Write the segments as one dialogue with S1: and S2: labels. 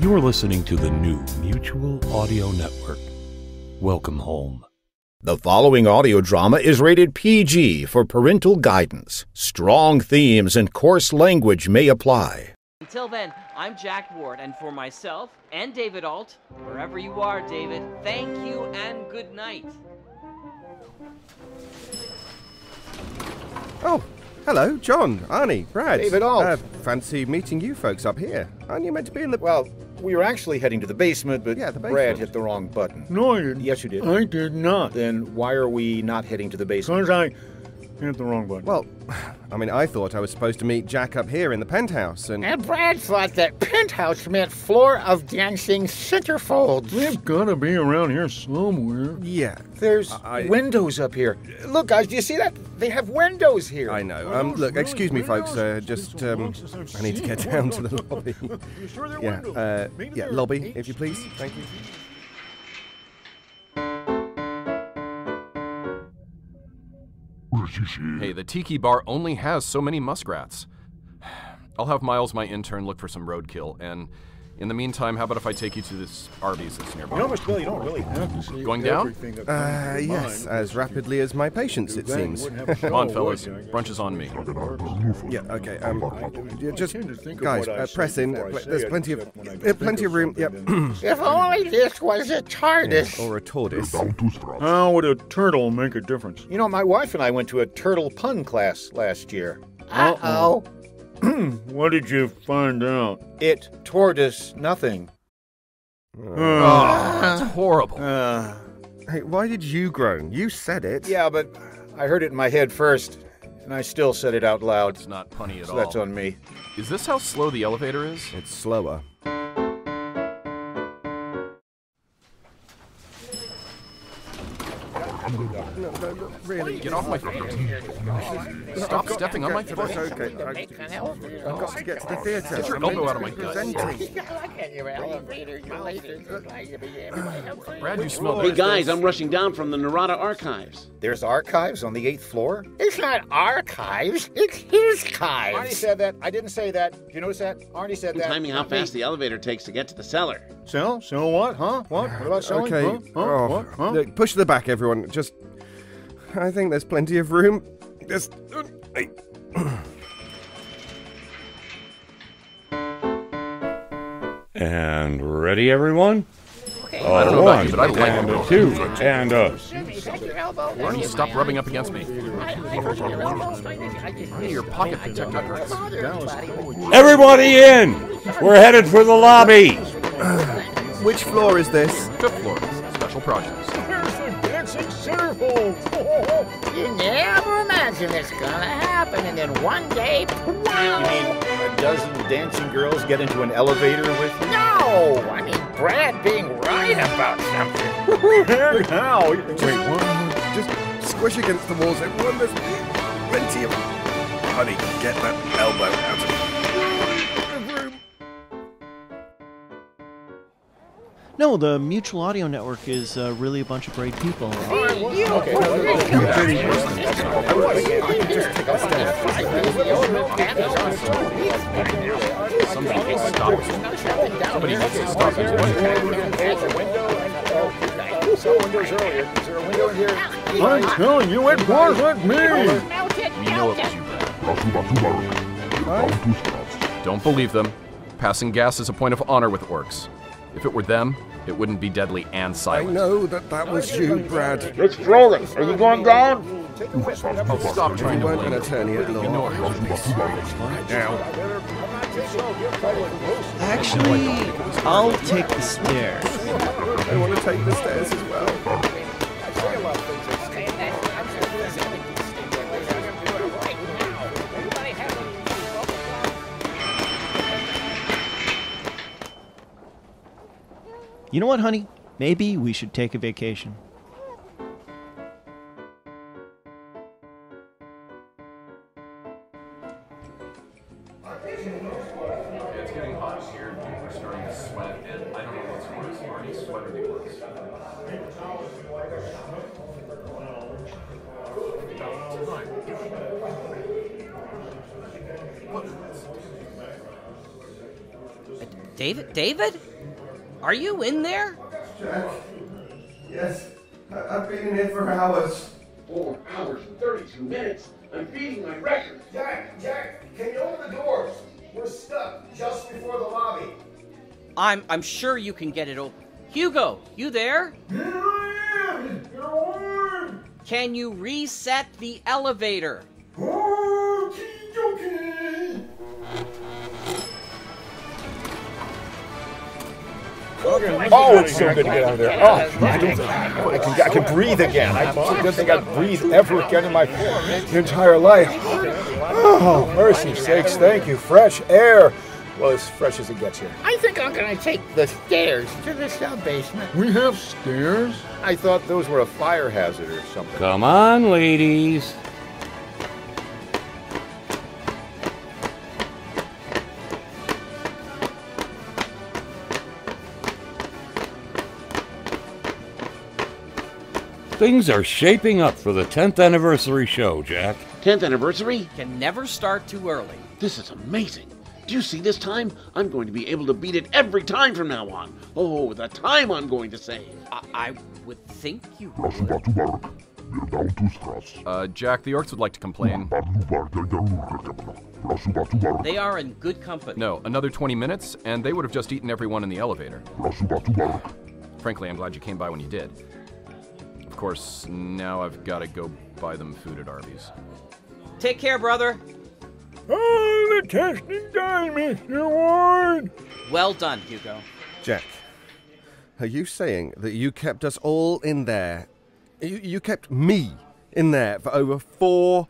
S1: You are listening to the new Mutual Audio Network. Welcome home.
S2: The following audio drama is rated PG for parental guidance. Strong themes and coarse language may apply.
S3: Until then, I'm Jack Ward, and for myself and David Alt, wherever you are, David, thank you and good night.
S4: Oh, hello, John, Arnie, Brad.
S2: David Alt.
S4: Uh, fancy meeting you folks up here. Aren't you meant to be in the...
S2: Well, we were actually heading to the basement, but
S4: Yeah, the
S2: Brad hit the wrong button.
S5: No, I didn't.
S2: Yes, you did.
S5: I did not.
S2: Then why are we not heading to the basement?
S5: Because I hit the wrong button.
S4: Well, I mean, I thought I was supposed to meet Jack up here in the penthouse, and...
S6: And Brad thought that penthouse meant floor of dancing centerfolds.
S5: They've got to be around here somewhere.
S4: Yeah,
S2: There's
S4: I-
S2: windows up here. Look, guys, do you see that? They have windows here.
S4: I know. Um, look, excuse me, folks. Uh, just, um, I need to get down to the lobby.
S5: You sure they're
S4: Yeah, uh, yeah, lobby, if you please. Thank you.
S7: Hey, the tiki bar only has so many muskrats. I'll have Miles, my intern, look for some roadkill, and in the meantime, how about if I take you to this Arby's that's nearby?
S5: You know, Miss Bill, you don't really have to see
S7: Going down?
S4: Uh, yes, as rapidly as my patience, it seems.
S5: wouldn't have a
S7: Come on, fellas. Brunch is on me.
S4: Yeah, okay. Um, yeah, just
S5: tend to think of
S4: guys, uh, press in.
S5: before I
S4: Pl-
S5: say
S4: There's plenty of
S5: except when I
S4: uh, plenty
S5: of
S4: of room. Yep.
S6: If only this was a TARDIS.
S4: or a tortoise.
S5: How would a turtle make a difference?
S2: You know, my wife and I went to a turtle pun class last year.
S6: Uh-oh.
S5: What did you find out?
S2: It toured us nothing.
S7: Oh, that's horrible.
S2: Uh,
S4: Hey, why did you groan? You said it.
S2: yeah, but I heard it in my head first, and I still said it out loud.
S7: It's not punny at
S2: So
S7: all.
S2: that's on me.
S7: Is this how slow the elevator is?
S4: It's slower. No, no, no, really.
S7: Get off my foot. Stop stepping on my
S4: It's
S7: foot.
S4: okay. I, I've got to get to the theatre.
S7: Get your
S4: I'm
S7: elbow out of my
S4: be
S7: gut.
S4: presenting.
S7: Brad, you smell
S8: Hey guys, I'm rushing down from the Narada archives.
S2: There's archives on the eighth floor?
S6: It's not archives, it's his
S2: Arnie
S6: chives.
S2: said that. I didn't say that. Did you notice that? Arnie said
S8: I'm
S2: that.
S8: timing how fast the elevator takes to get to the cellar.
S5: Sell? Sell what? Huh? What? What about selling?
S4: Okay.
S5: Huh? Huh?
S4: Oh,
S5: What? Huh?
S4: look, push to the back, everyone. Just. I think there's plenty of room. Just. uh, hey.
S9: And ready, everyone?
S7: I don't know about you,
S9: One,
S7: but I like
S9: and a two, and a.
S7: Arnie, stop rubbing up against me. Arnie, your pocket protector hurts.
S9: Everybody in! We're headed for the lobby!
S4: Which floor is this?
S7: Fifth floor. Special projects.
S5: There's the dancing centerfold!
S6: You never imagine it's gonna happen, and then one day, wow!
S2: You mean a dozen dancing girls get into an elevator with you?
S6: no! I mean, Brad being right about something.
S5: and how? Wait, what?
S4: Just squish against the walls, everyone. There's plenty of. Honey, get that elbow out of
S10: No, the Mutual Audio Network is uh, really a bunch of great people.
S7: Somebody needs to stop. Somebody needs to stop these windows.
S5: I'm telling you, it wasn't me!
S7: We know it was you, Don't believe them. Passing gas is a point of honor with orcs. If it were them, it wouldn't be deadly and silent.
S4: I know that that was you, Brad.
S6: It's Frogan. Are you going down?
S7: Stop trying to blame
S4: an attorney at law.
S7: You know it won't
S4: Now.
S10: Actually, I'll take the stairs.
S4: I want to take the stairs as well.
S10: You know what, honey? Maybe we should take a vacation.
S7: It's getting hot here. People are starting to sweat, and I don't know what's worse, Arnie's sweat or the orcs.
S3: David? David? Are you in there?
S6: Jack. Yes. I- I've been in here for hours.
S8: Four hours and 32 minutes. I'm beating my record.
S6: Jack, Jack, can you open the doors? We're stuck just before the lobby.
S3: I'm I'm sure you can get it open. Hugo, you there? Can you reset the elevator?
S11: Oh, it's so good to get out of there. Oh, I, don't, I, can, I can breathe again. I didn't think I'd breathe ever again in my entire life. Oh, mercy sakes, thank you. Fresh air. Well, as fresh as it gets here.
S12: I think I'm gonna take the stairs to the sub basement.
S11: We have stairs?
S2: I thought those were a fire hazard or something.
S13: Come on, ladies. Things are shaping up for the 10th anniversary show, Jack.
S8: 10th anniversary?
S3: Can never start too early.
S8: This is amazing. Do you see this time? I'm going to be able to beat it every time from now on. Oh, the time I'm going to save.
S3: I, I would think you
S7: Uh, Jack, the orcs would like to complain.
S3: They are in good company.
S7: No, another 20 minutes, and they would have just eaten everyone in the elevator. Frankly, I'm glad you came by when you did. Of course, now I've got to go buy them food at Arby's.
S3: Take care, brother.
S11: Oh, the testing done, Mr. Ward.
S3: Well done, Hugo.
S14: Jack, are you saying that you kept us all in there? You, you kept me in there for over four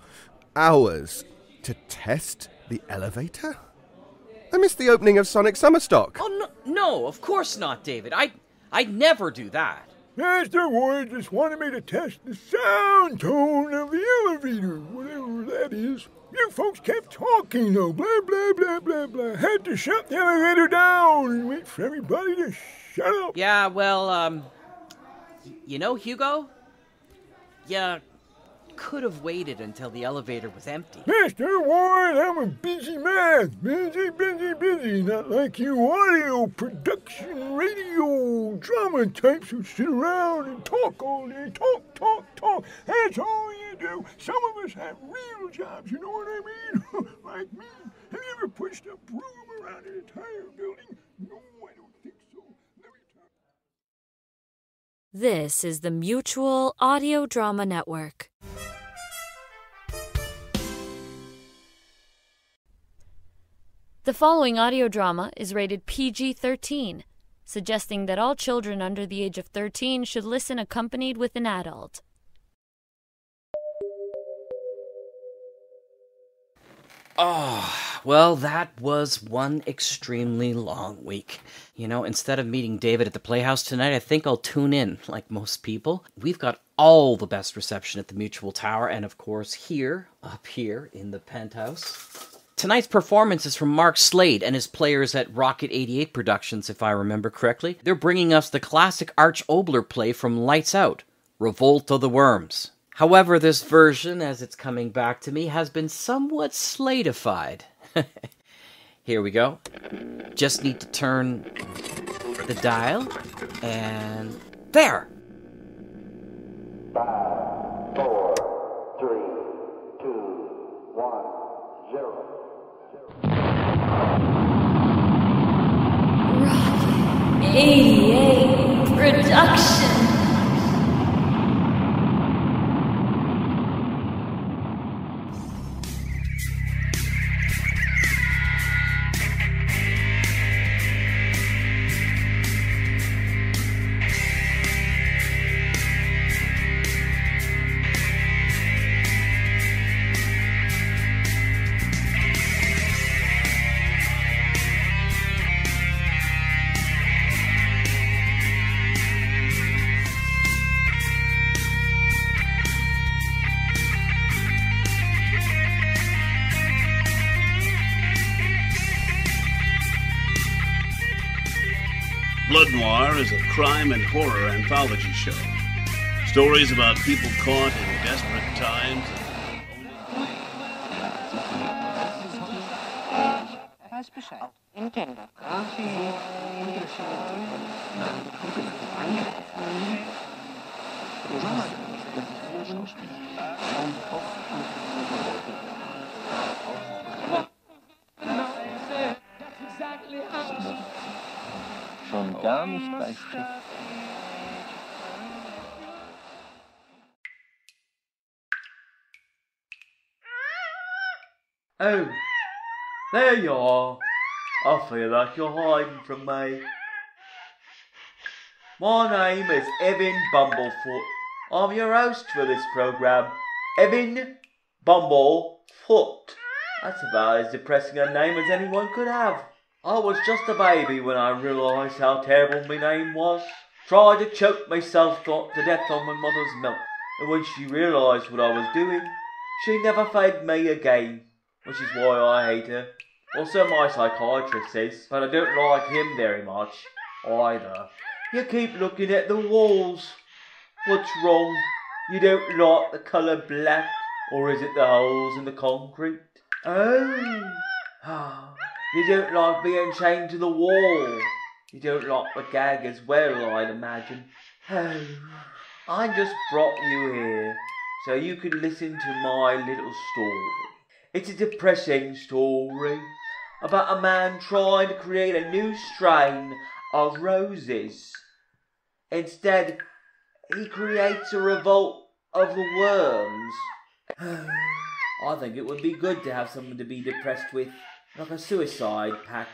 S14: hours to test the elevator? I missed the opening of Sonic Summerstock.
S3: Oh no, no, of course not, David. I I'd never do that.
S11: Mr. Ward just wanted me to test the sound tone of the elevator, whatever that is. You folks kept talking though, blah, blah, blah, blah, blah. Had to shut the elevator down and wait for everybody to shut up.
S3: Yeah, well, um, you know, Hugo, you could have waited until the elevator was empty.
S11: Mr. Ward, I'm a busy man. Busy, busy, busy. Not like you audio production, radio, drama types who sit around and talk all day. Talk, talk, talk. That's all you do. Some of us have real jobs, you know what I mean? like me. Have you ever pushed a broom around an entire building? No, I don't think so. Let me tell
S15: This is the Mutual Audio Drama Network. The following audio drama is rated PG 13, suggesting that all children under the age of 13 should listen accompanied with an adult.
S3: Oh, well, that was one extremely long week. You know, instead of meeting David at the Playhouse tonight, I think I'll tune in, like most people. We've got all the best reception at the Mutual Tower, and of course, here, up here in the penthouse. Tonight's performance is from Mark Slade and his players at Rocket 88 Productions, if I remember correctly. They're bringing us the classic Arch Oboler play from Lights Out Revolt of the Worms. However, this version, as it's coming back to me, has been somewhat slatified. Here we go. Just need to turn the dial, and there!
S15: Rocket 88
S16: crime and horror anthology show. Stories about people caught in desperate times.
S17: Schon oh, gar nicht bei
S18: Oh, there you are. I feel like you're hiding from me. My name is Evan Bumblefoot. I'm your host for this program. Evan Bumblefoot. That's about as depressing a name as anyone could have. I was just a baby when I realised how terrible my name was. Tried to choke myself to death on my mother's milk, and when she realised what I was doing, she never fed me again, which is why I hate her. Also, my psychiatrist says, but I don't like him very much either. You keep looking at the walls. What's wrong? You don't like the colour black, or is it the holes in the concrete? Oh, ah, you don't like being chained to the wall. You don't like the gag as well, I'd imagine. Oh, I just brought you here so you could listen to my little story. It's a depressing story about a man trying to create a new strain of roses. Instead, he creates a revolt of the worms. I think it would be good to have someone to be depressed with, like a suicide pact.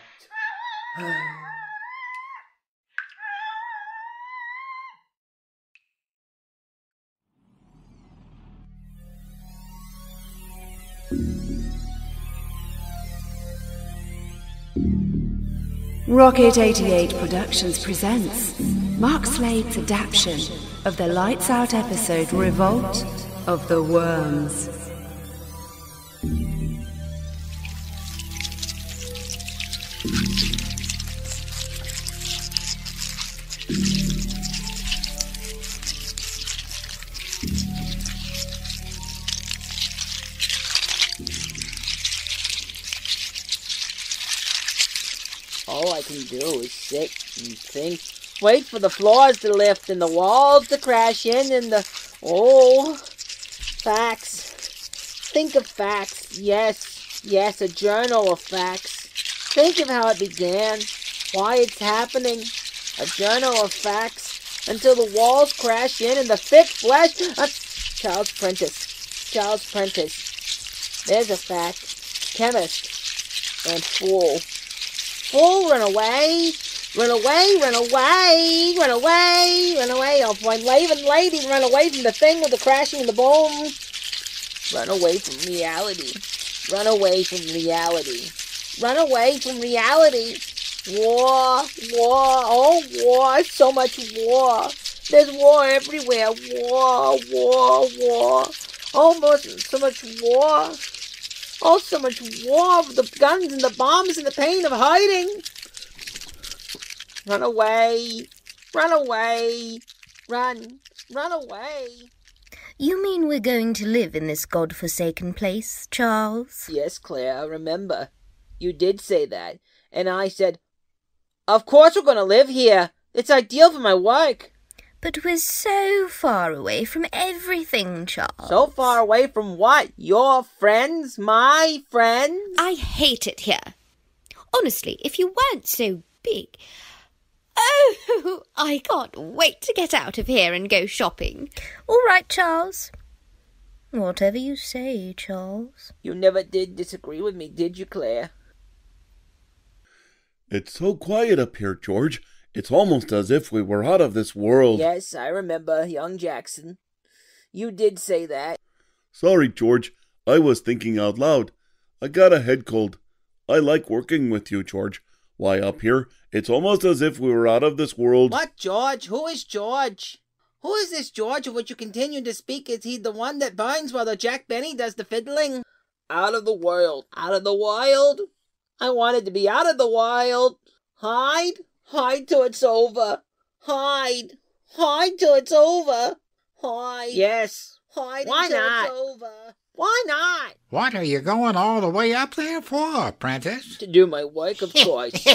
S19: Rocket 88 Productions presents Mark Slade's adaptation of the Lights Out episode Revolt of the Worms.
S12: Wait for the floors to lift and the walls to crash in and the. Oh. Facts. Think of facts. Yes. Yes, a journal of facts. Think of how it began. Why it's happening. A journal of facts. Until the walls crash in and the thick flesh. Uh, Charles Prentice. Charles Prentice. There's a fact. Chemist. And fool. Fool, run away! Run away, run away, run away, run away. Oh, my Laven lady, run away from the thing with the crashing and the boom. Run away from reality. Run away from reality. Run away from reality. War, war, oh, war, so much war. There's war everywhere. War, war, war. Almost so much war. Oh, so much war the guns and the bombs and the pain of hiding. Run away. Run away. Run. Run away.
S20: You mean we're going to live in this god-forsaken place, Charles?
S12: Yes, Claire, I remember. You did say that. And I said, Of course we're going to live here. It's ideal for my work.
S20: But we're so far away from everything, Charles.
S12: So far away from what? Your friends? My friends?
S20: I hate it here. Honestly, if you weren't so big. Oh, I can't wait to get out of here and go shopping. All right, Charles. Whatever you say, Charles.
S12: You never did disagree with me, did you, Claire?
S13: It's so quiet up here, George. It's almost as if we were out of this world.
S12: Yes, I remember, young Jackson. You did say that.
S13: Sorry, George. I was thinking out loud. I got a head cold. I like working with you, George. Why, up here, it's almost as if we were out of this world.
S12: What, George? Who is George? Who is this George of which you continue to speak? Is he the one that binds while the Jack Benny does the fiddling? Out of the world. Out of the wild? I wanted to be out of the wild. Hide? Hide till it's over. Hide. Hide till it's over. Hide. Yes. Hide
S21: Why
S12: until
S21: not?
S12: It's over. Why not?
S21: What are you going all the way up there for, Prentice?
S12: To do my work, of course.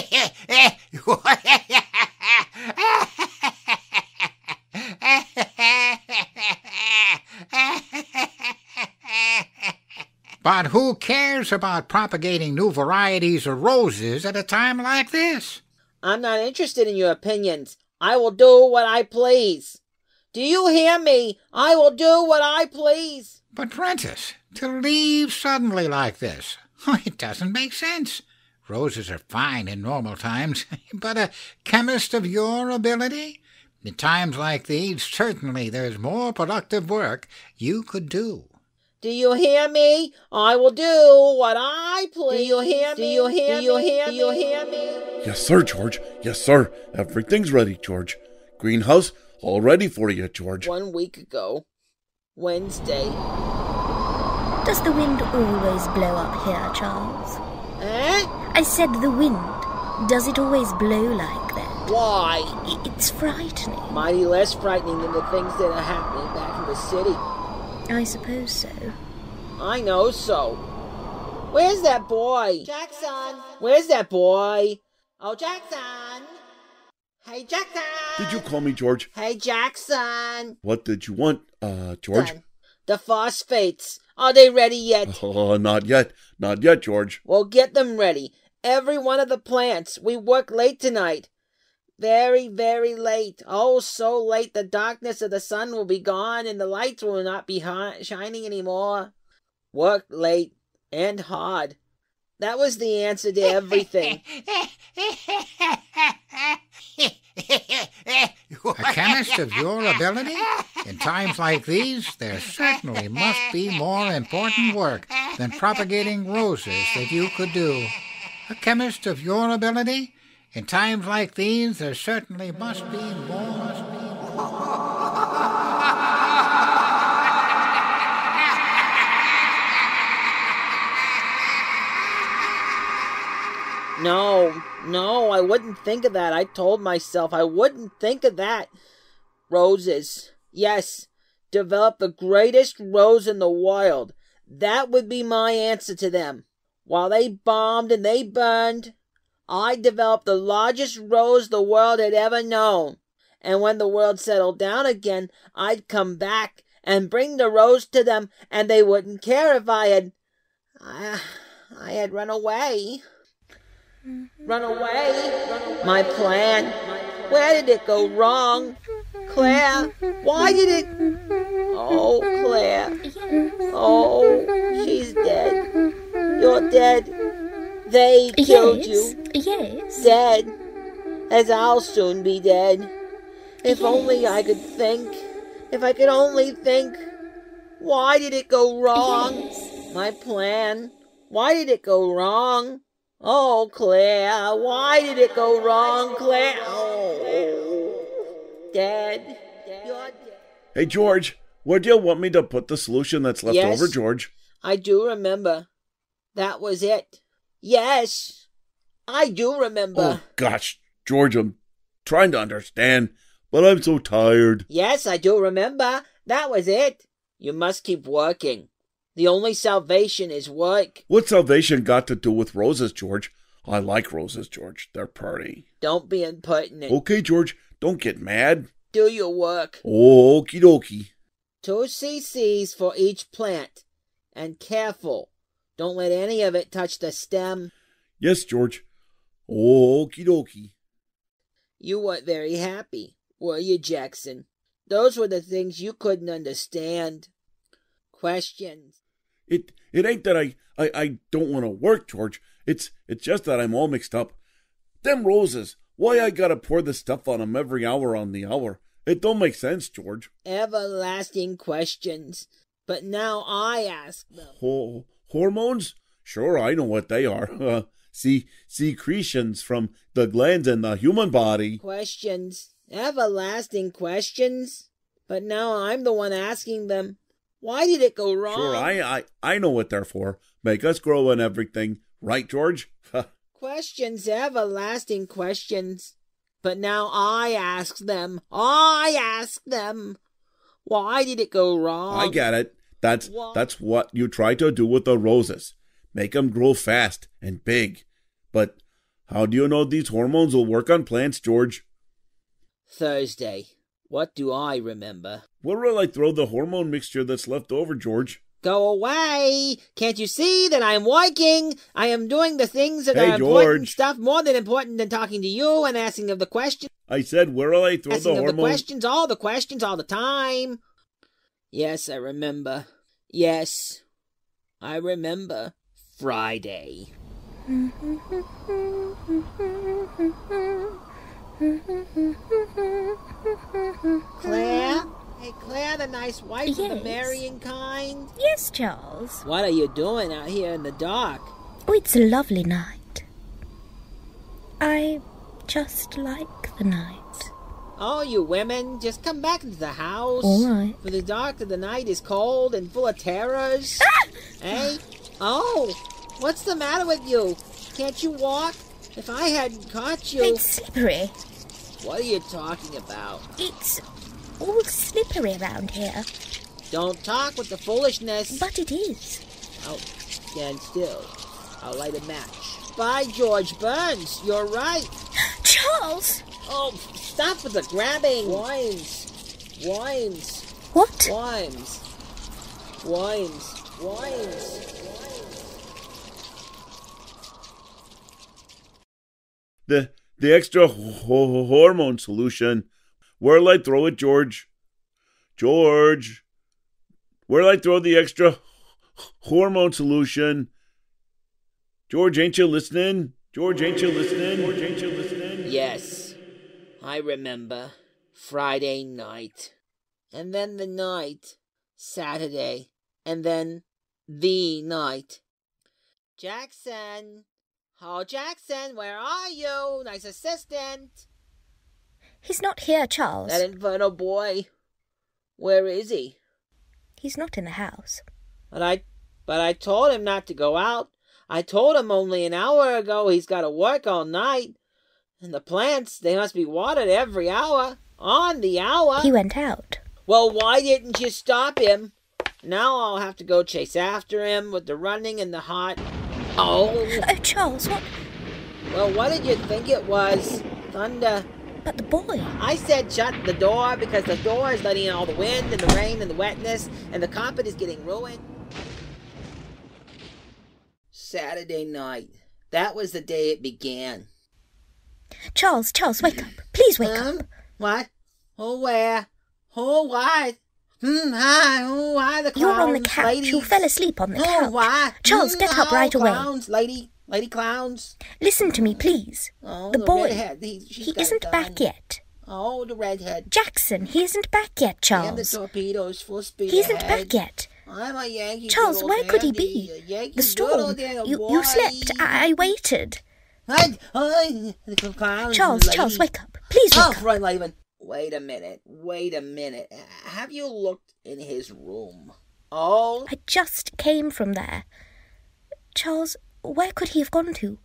S21: But who cares about propagating new varieties of roses at a time like this?
S12: I'm not interested in your opinions. I will do what I please. Do you hear me? I will do what I please.
S21: But, Prentice, to leave suddenly like this, oh, it doesn't make sense. Roses are fine in normal times, but a chemist of your ability? In times like these, certainly there's more productive work you could do.
S12: Do you hear me? I will do what I please. Do you hear me? Do you hear me? Do you hear me? Do you hear me?
S13: Yes, sir, George. Yes, sir. Everything's ready, George. Greenhouse all ready for you, George.
S12: One week ago, Wednesday.
S22: Does the wind always blow up here, Charles?
S12: Eh?
S22: I said the wind. Does it always blow like that?
S12: Why?
S22: It's frightening.
S12: Mighty less frightening than the things that are happening back in the city.
S22: I suppose so.
S12: I know so. Where's that boy? Jackson! Where's that boy? Oh, Jackson! Hey, Jackson!
S13: Did you call me, George?
S12: Hey, Jackson!
S13: What did you want, uh, George?
S12: Done. The phosphates. Are they ready yet?
S13: Oh, not yet. Not yet, George.
S12: Well, get them ready. Every one of the plants. We work late tonight. Very, very late. Oh, so late the darkness of the sun will be gone and the lights will not be hi- shining anymore. Work late and hard. That was the answer to everything.
S21: A chemist of your ability? In times like these, there certainly must be more important work than propagating roses that you could do. A chemist of your ability? In times like these, there certainly must be more. Must be
S12: No, no, I wouldn't think of that. I told myself I wouldn't think of that. Roses. Yes, develop the greatest rose in the world. That would be my answer to them. While they bombed and they burned, I developed the largest rose the world had ever known. And when the world settled down again, I'd come back and bring the rose to them, and they wouldn't care if I had. I, I had run away. Run away. My plan. Where did it go wrong? Claire, why did it. Oh, Claire. Oh, she's dead. You're dead. They killed
S22: yes,
S12: you.
S22: Yes.
S12: Dead. As I'll soon be dead. If only I could think. If I could only think. Why did it go wrong?
S22: Yes.
S12: My plan. Why did it go wrong? Oh, Claire, why did it go wrong, Claire? Oh, Dad, you're dead.
S13: Hey, George, where do you want me to put the solution that's left
S12: Yes.
S13: over, George?
S12: I do remember. That was it. Yes, I do remember.
S13: Oh, gosh, George, I'm trying to understand, but I'm so tired.
S12: Yes, I do remember. That was it. You must keep working. The only salvation is work.
S13: What salvation got to do with roses, George? I like roses, George. They're pretty.
S12: Don't be impertinent.
S13: Okay, George, don't get mad.
S12: Do your work.
S13: Okie dokie.
S12: Two cc's for each plant. And careful. Don't let any of it touch the stem.
S13: Yes, George. Okie dokie.
S12: You weren't very happy, were you, Jackson? Those were the things you couldn't understand. Questions.
S13: It it ain't that I I, I don't want to work, George. It's it's just that I'm all mixed up. Them roses. Why I gotta pour the stuff on 'em every hour on the hour? It don't make sense, George.
S12: Everlasting questions. But now I ask them.
S13: Ho- hormones? Sure, I know what they are. Uh, see, secretions from the glands in the human body.
S12: Questions. Everlasting questions. But now I'm the one asking them. Why did it go wrong?
S13: Sure, I, I I know what they're for. Make us grow and everything, right, George?
S12: Questions, everlasting questions. But now I ask them. I ask them. Why did it go wrong?
S13: I get it. That's that's what you try to do with the roses. Make them grow fast and big. But how do you know these hormones will work on plants, George?
S12: Thursday. What do I remember?
S13: Where will I throw the hormone mixture that's left over, George?
S12: Go away! Can't you see that I'm working? I am doing the things that
S13: Hey,
S12: are important stuff, more than important than talking to you and asking of the questions.
S13: I said, where will I throw the
S12: Asking of the
S13: hormone?
S12: questions, all the questions, all the time. Yes, I remember. Yes, I remember. Friday. Claire? Hey, Claire, the nice wife of the
S22: Yes.
S12: marrying kind?
S22: Yes, Charles.
S12: What are you doing out here in the dark?
S22: Oh, it's a lovely night. I just like the night.
S12: Oh, you women, just come back into the house.
S22: All right.
S12: For the dark of the night is cold and full of terrors. eh? Oh, what's the matter with you? Can't you walk? If I hadn't caught you.
S22: It's slippery.
S12: What are you talking about?
S22: It's all slippery around here.
S12: Don't talk with the foolishness.
S22: But it is.
S12: Oh, stand still. I'll light a match. By George Burns, you're right.
S22: Charles!
S12: Oh, stop with the grabbing. Wines. Wines.
S22: What?
S12: Wines. Wines. Wines.
S13: The the extra ho- hormone solution. Where'll I throw it, George? George, where'll I throw the extra hormone solution? George, ain't you listening? George, ain't you listening? George, ain't you listening?
S12: Yes, I remember. Friday night. And then the night. Saturday. And then the night. Jackson! Oh, Jackson, where are you? Nice assistant.
S22: He's not here, Charles.
S12: That infernal boy. Where is he?
S22: He's not in the house.
S12: But I but I told him not to go out. I told him only an hour ago he's got to work all night. And the plants, they must be watered every hour. On the hour.
S22: He went out.
S12: Well, why didn't you stop him? Now I'll have to go chase after him with the running and the hot. Oh.
S22: Oh, Charles, what?
S12: Well, what did you think it was? Thunder.
S22: But the boy.
S12: I said shut the door because the door is letting in all the wind and the rain and the wetness, and the carpet is getting ruined. Saturday night. That was the day it began.
S22: Charles, Charles, wake up. Please wake
S12: Um,
S22: up.
S12: What? Oh, where? Oh, what? Hmm, hi, oh, why the clowns,
S22: You're on the couch.
S12: ladies?
S22: You fell asleep on the
S12: oh,
S22: couch.
S12: why?
S22: Charles,
S12: Hmm,
S22: get up
S12: oh,
S22: right away.
S12: clowns, lady, lady clowns.
S22: Listen to me, please.
S12: Oh,
S22: the
S12: the
S22: boy.
S12: redhead, he-
S22: he isn't back yet.
S12: Oh, the redhead.
S22: Jackson, he isn't back yet,
S12: And the
S22: Charles.
S12: torpedoes full speed
S22: He isn't
S12: ahead.
S22: back yet.
S12: I'm a Yankee
S22: Charles, where could he be? The storm. You, you slept. I, I waited.
S12: Oh, the clowns,
S22: Charles,
S12: lady.
S22: Charles, wake up. Please
S12: oh,
S22: wake up.
S12: right, Laban. Wait a minute. Wait a minute. Have you looked in his room? Oh,
S22: I just came from there. Charles, where could he have gone to?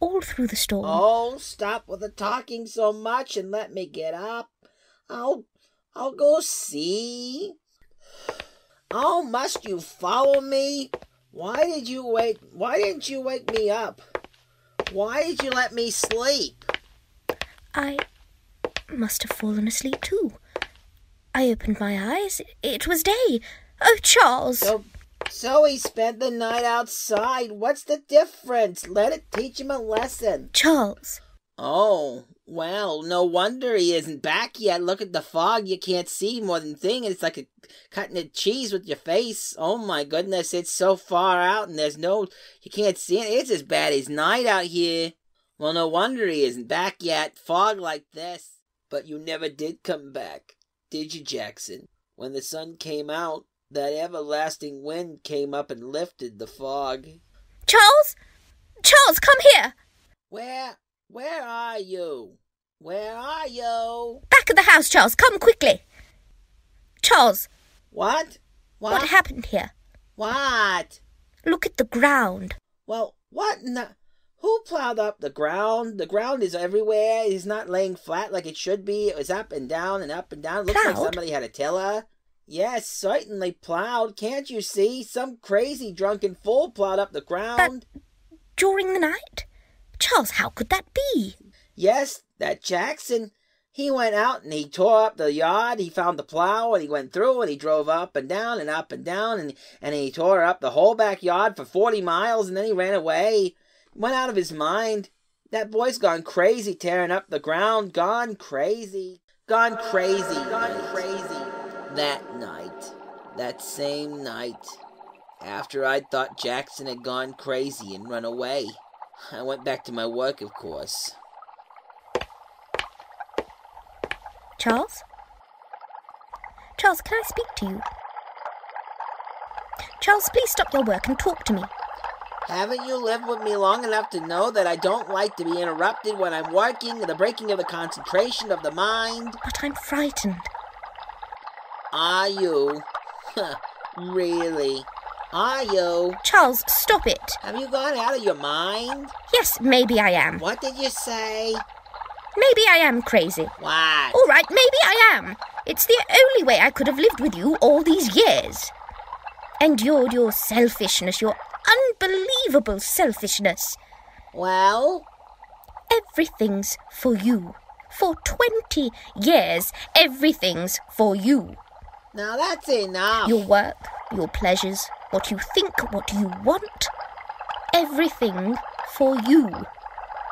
S22: All through the storm.
S12: oh, stop with the talking so much and let me get up. I'll, I'll go see. Oh, must you follow me? Why did you wake? Why didn't you wake me up? Why did you let me sleep?
S22: I must have fallen asleep too. I opened my eyes. It was day. Oh, Charles!
S12: So, so he spent the night outside. What's the difference? Let it teach him a lesson.
S22: Charles!
S12: Oh, well, no wonder he isn't back yet. Look at the fog. You can't see more than thing. It's like a, cutting a cheese with your face. Oh my goodness, it's so far out and there's no, you can't see it. It's as bad as night out here. Well, no wonder he isn't back yet. Fog like this. But you never did come back, did you, Jackson? When the sun came out, that everlasting wind came up and lifted the fog.
S22: Charles! Charles, come here!
S12: Where, where are you? Where are you?
S22: Back of the house, Charles. Come quickly. Charles,
S12: What? What?
S22: what happened here?
S12: What?
S22: Look at the ground.
S12: Well, what in the... Who plowed up the ground? The ground is everywhere. It's not laying flat like it should be. It was up and down and up and down. It looks like somebody had a tiller. Yes, certainly plowed. Can't you see? Some crazy drunken fool plowed up the ground.
S22: But During the night? Charles, how could that be?
S12: Yes, that Jackson. He went out and he tore up the yard. He found the plow and he went through and he drove up and down and up and down and, and he tore up the whole backyard for 40 miles and then he ran away. Went out of his mind. That boy's gone crazy tearing up the ground. Gone crazy. Gone crazy. Gone crazy. That night. That same night. After I'd thought Jackson had gone crazy and run away. I went back to my work, of course.
S22: Charles? Charles, can I speak to you? Charles, please stop your work and talk to me.
S12: Haven't you lived with me long enough to know that I don't like to be interrupted when I'm working, the breaking of the concentration of the mind?
S22: But I'm frightened.
S12: Are you? really? Are you?
S22: Charles, stop it.
S12: Have you gone out of your mind?
S22: Yes, maybe I am.
S12: What did you say?
S22: Maybe I am crazy.
S12: What?
S22: All right, maybe I am. It's the only way I could have lived with you all these years. Endured your selfishness, your unbelievable selfishness.
S12: Well?
S22: Everything's for you. For 20 years, everything's for you.
S12: Now that's enough.
S22: Your work, your pleasures, what you think, what you want. Everything for you.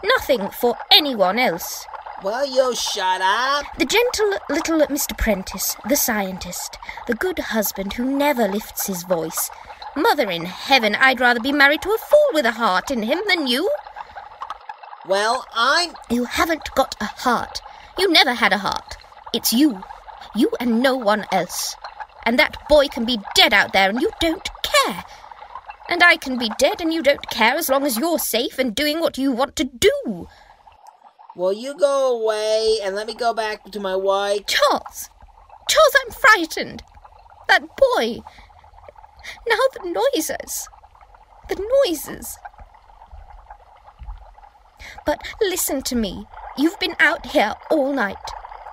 S22: Nothing for anyone else.
S12: Will you shut up?
S22: The gentle little Mr. Prentice, the scientist, the good husband who never lifts his voice. Mother in heaven, I'd rather be married to a fool with a heart in him than you.
S12: Well, I'm.
S22: You haven't got a heart. You never had a heart. It's you. You and no one else. And that boy can be dead out there and you don't care. And I can be dead and you don't care as long as you're safe and doing what you want to do.
S12: Will you go away and let me go back to my wife?
S22: Charles! Charles, I'm frightened. That boy. Now the noises. The noises. But listen to me. You've been out here all night.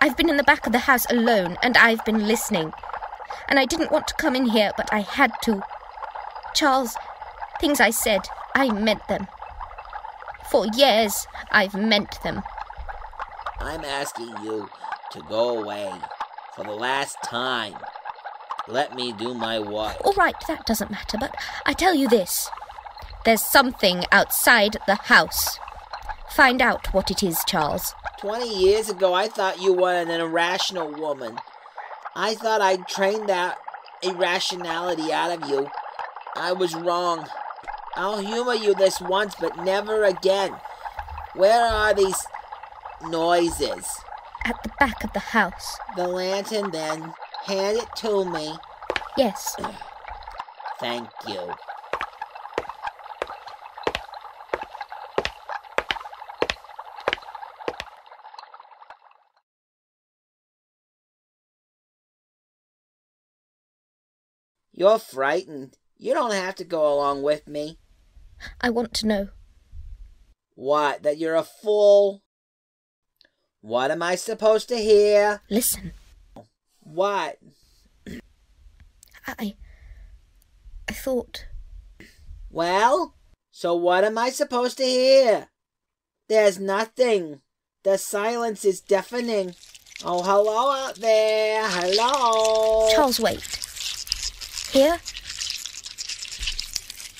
S22: I've been in the back of the house alone, and I've been listening. And I didn't want to come in here, but I had to. Charles, things I said, I meant them. For years, I've meant them.
S12: I'm asking you to go away for the last time. Let me do my work.
S22: All right, that doesn't matter, but I tell you this there's something outside the house. Find out what it is, Charles.
S12: Twenty years ago, I thought you were an irrational woman. I thought I'd trained that irrationality out of you. I was wrong. I'll humor you this once, but never again. Where are these noises?
S22: At the back of the house.
S12: The lantern, then. Hand it to me.
S22: Yes.
S12: Thank you. You're frightened. You don't have to go along with me.
S22: I want to know.
S12: What? That you're a fool? What am I supposed to hear?
S22: Listen.
S12: What?
S22: I. I thought.
S12: Well, so what am I supposed to hear? There's nothing. The silence is deafening. Oh, hello out there. Hello.
S22: Charles, wait. Here?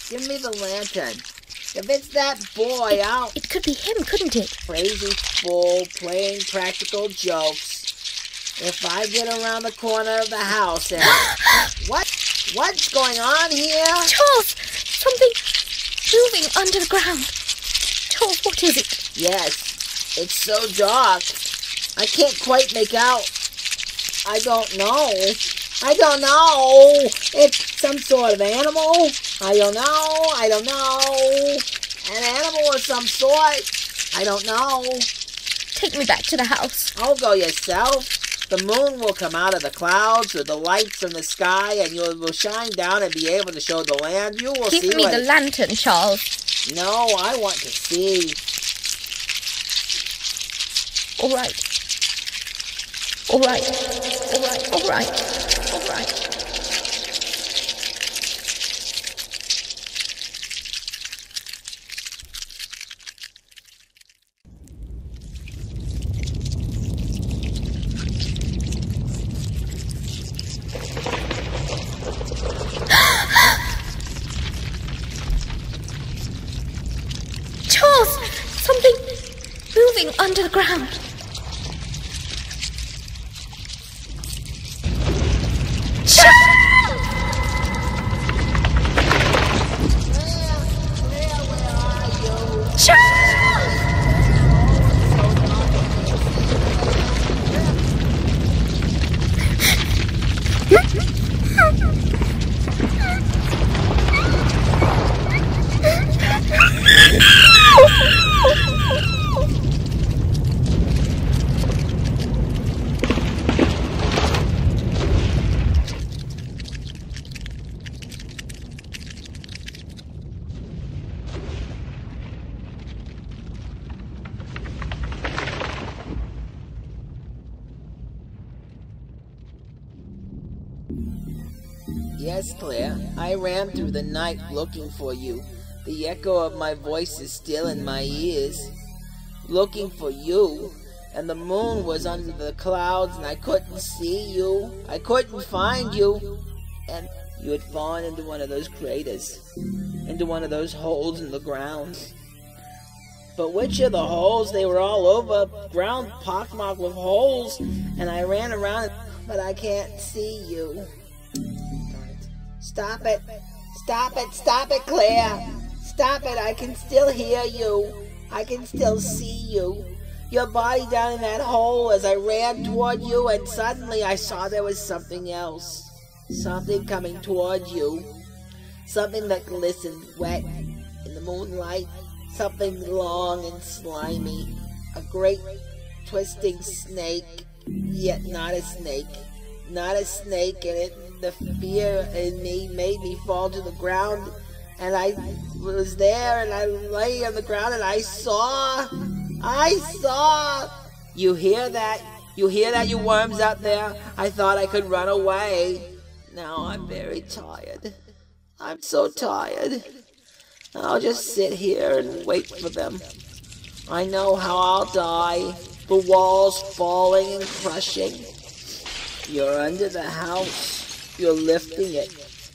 S12: Give me the lantern. If it's that boy,
S22: it,
S12: I'll.
S22: It could be him, couldn't it?
S12: Crazy fool playing practical jokes. If I get around the corner of the house and. what? What's going on here?
S22: Charles! Something moving under the ground. Charles, what is it?
S12: Yes, it's so dark. I can't quite make out. I don't know. I don't know. It's some sort of animal. I don't know. I don't know. An animal of some sort. I don't know.
S22: Take me back to the house.
S12: I'll go yourself. The moon will come out of the clouds with the lights from the sky, and you will shine down and be able to show the land. You will
S22: Give
S12: see.
S22: me
S12: what
S22: the lantern, Charles.
S12: No, I want to see.
S22: All right. All right. All right. All right.
S12: Yes, Claire, I ran through the night looking for you. The echo of my voice is still in my ears. Looking for you. And the moon was under the clouds and I couldn't see you. I couldn't find you. And you had fallen into one of those craters. Into one of those holes in the ground. But which of the holes? They were all over. Ground pockmarked with holes. And I ran around, but I can't see you. Stop it. Stop it. Stop it, Claire. Stop it. I can still hear you. I can still see you. Your body down in that hole as I ran toward you, and suddenly I saw there was something else. Something coming toward you. Something that glistened wet in the moonlight. Something long and slimy. A great twisting snake, yet not a snake. Not a snake, and it the fear in me made me fall to the ground. And I was there and I lay on the ground and I saw I saw. You hear that? You hear that you worms out there? I thought I could run away. Now I'm very tired. I'm so tired. I'll just sit here and wait for them. I know how I'll die. The walls falling and crushing. You're under the house you're lifting it.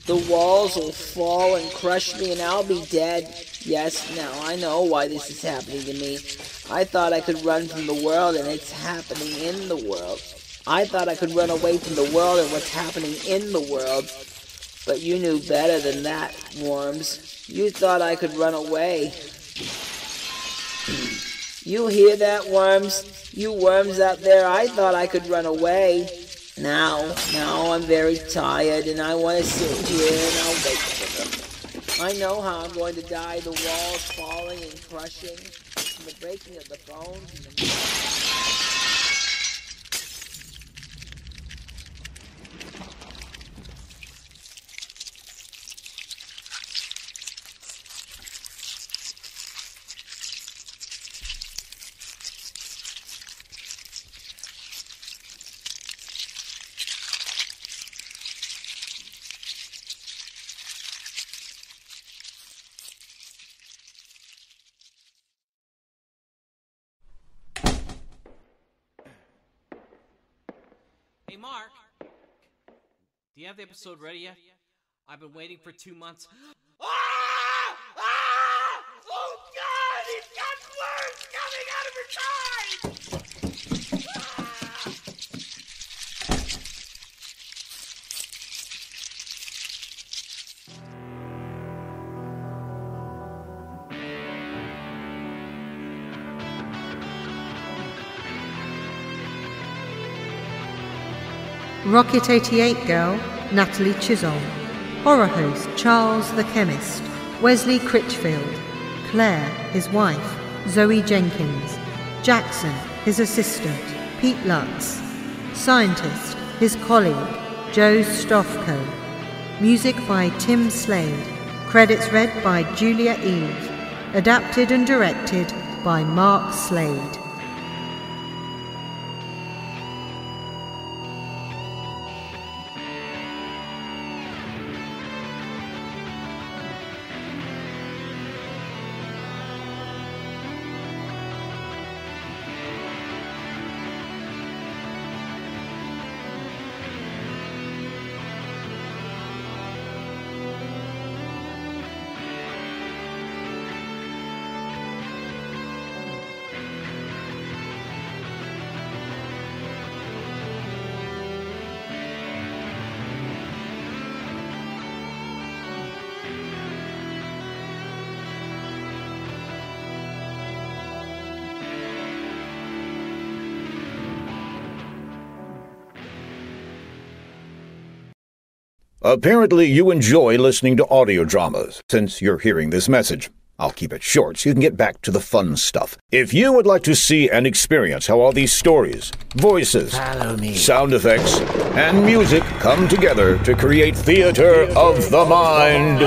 S12: The walls will fall and crush me and I'll be dead. Yes, now I know why this is happening to me. I thought I could run from the world and it's happening in the world. I thought I could run away from the world and what's happening in the world. But you knew better than that, Worms. You thought I could run away. You hear that, Worms? You worms out there, I thought I could run away. Now, now I'm very tired and I want to sit here and I'll wait for them. I know how I'm going to die, the walls falling and crushing, the breaking of the bones
S3: have the episode ready yet? I've been waiting for two months.
S6: Ah! Ah! Oh God! He's got worms coming out of his eyes!
S23: Rocket 88 girl, Natalie Chisholm. Horror host, Charles the Chemist. Wesley Critchfield. Claire, his wife. Zoe Jenkins. Jackson, his assistant. Pete Lutz. Scientist, his colleague, Joe Stofko. Music by Tim Slade. Credits read by Julia Eve. Adapted and directed by Mark Slade.
S2: Apparently, you enjoy listening to audio dramas since you're hearing this message. I'll keep it short so you can get back to the fun stuff. If you would like to see and experience how all these stories, voices, sound effects, and music come together to create theater of the mind,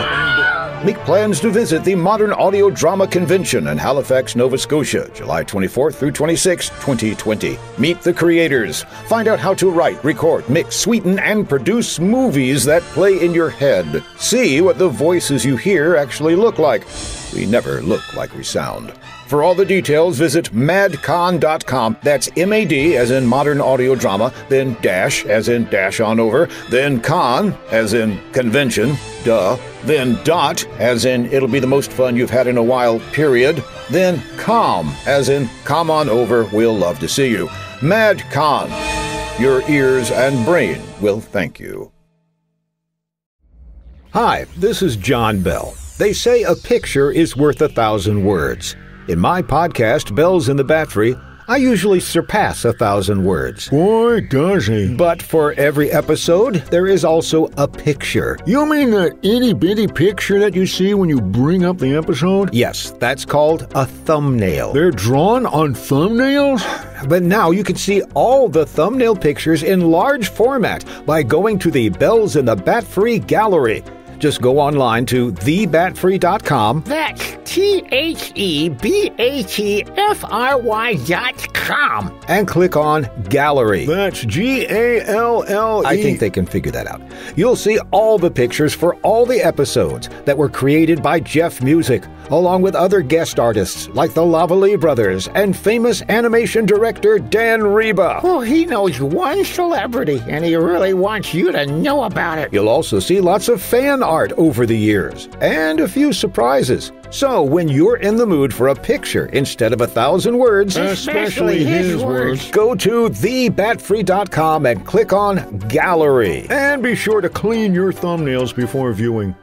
S2: make plans to visit the Modern Audio Drama Convention in Halifax, Nova Scotia, July 24th through 26, 2020. Meet the creators. Find out how to write, record, mix, sweeten, and produce movies that play in your head. See what the voices you hear actually look like. We never look like we sound. For all the details, visit madcon.com. That's M A D as in modern audio drama, then dash as in dash on over, then con as in convention, duh, then dot as in it'll be the most fun you've had in a while, period, then com as in come on over, we'll love to see you. MadCon. Your ears and brain will thank you. Hi, this is John Bell. They say a picture is worth a thousand words. In my podcast, Bells in the Batfry, I usually surpass a thousand words.
S11: Boy, does he.
S2: But for every episode, there is also a picture.
S11: You mean that itty bitty picture that you see when you bring up the episode?
S2: Yes, that's called a thumbnail.
S11: They're drawn on thumbnails?
S2: But now you can see all the thumbnail pictures in large format by going to the Bells in the Batfry Gallery. Just go online to thebatfry.com.
S6: That's T H E B A T F R Y dot com.
S2: And click on Gallery.
S11: That's G A L L E.
S2: I think they can figure that out. You'll see all the pictures for all the episodes that were created by Jeff Music, along with other guest artists like the Lavalley brothers and famous animation director Dan Riba.
S6: Well, he knows one celebrity, and he really wants you to know about it.
S2: You'll also see lots of fan art over the years and a few surprises. So, when you're in the mood for a picture instead of a thousand words,
S6: Especially his words.
S2: go to thebatfry.com and click on Gallery.
S11: And be sure to clean your thumbnails before viewing.